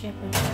学不会。